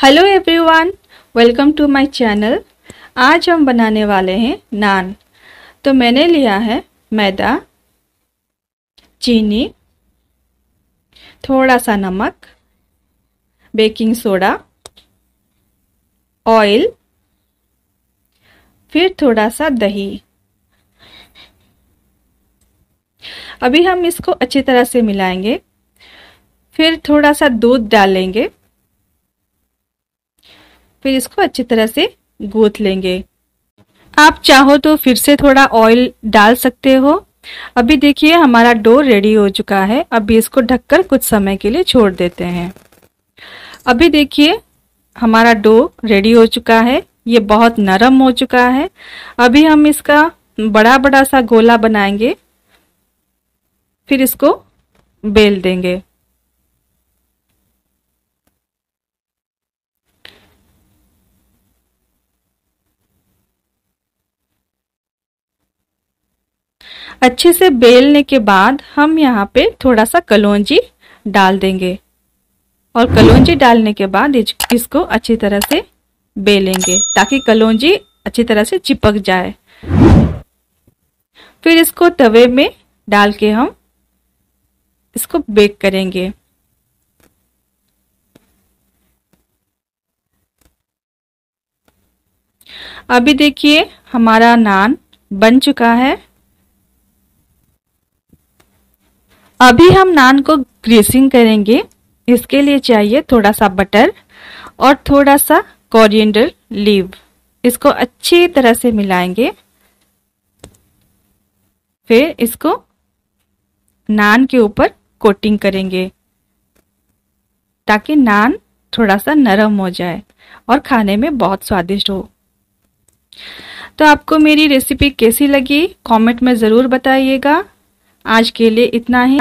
Hello everyone welcome to my channel आज हम बनाने वाले हैं नान। तो मैंने लिया है मैदा, चीनी, थोड़ा सा नमक, बेकिंग सोडा, ऑयल, फिर थोड़ा सा दही। अभी हम इसको अच्छी तरह से मिलाएँगे, फिर थोड़ा सा दूध डालेंगे। फिर इसको अच्छी तरह से गूथ लेंगे। आप चाहो तो फिर से थोड़ा ऑयल डाल सकते हो। अभी देखिए हमारा डो रेडी हो चुका है। अभी इसको ढककर कुछ समय के लिए छोड़ देते हैं। अभी देखिए हमारा डो रेडी हो चुका है। ये बहुत नरम हो चुका है। अभी हम इसका बड़ा बड़ा सा गोला बनाएँगे। फिर इसको बेल देंगे। अच्छे से बेलने के बाद हम यहाँ पे थोड़ा सा कलौंजी डाल देंगे। और कलौंजी डालने के बाद इसको अच्छी तरह से बेलेंगे ताकि कलौंजी अच्छी तरह से चिपक जाए। फिर इसको तवे में डाल के हम इसको बेक करेंगे। अभी देखिए हमारा नान बन चुका है। अभी हम नान को ग्रीसिंग करेंगे। इसके लिए चाहिए थोड़ा सा बटर और थोड़ा सा कोरिएंडर लीव इसको अच्छी तरह से मिलाएँगे। फिर इसको नान के ऊपर कोटिंग करेंगे ताकि नान थोड़ा सा नरम हो जाए और खाने में बहुत स्वादिष्ट हो। तो आपको मेरी रेसिपी कैसी लगी? कमेंट में ज़रूर बताइएगा। आज के लिए इतना ही।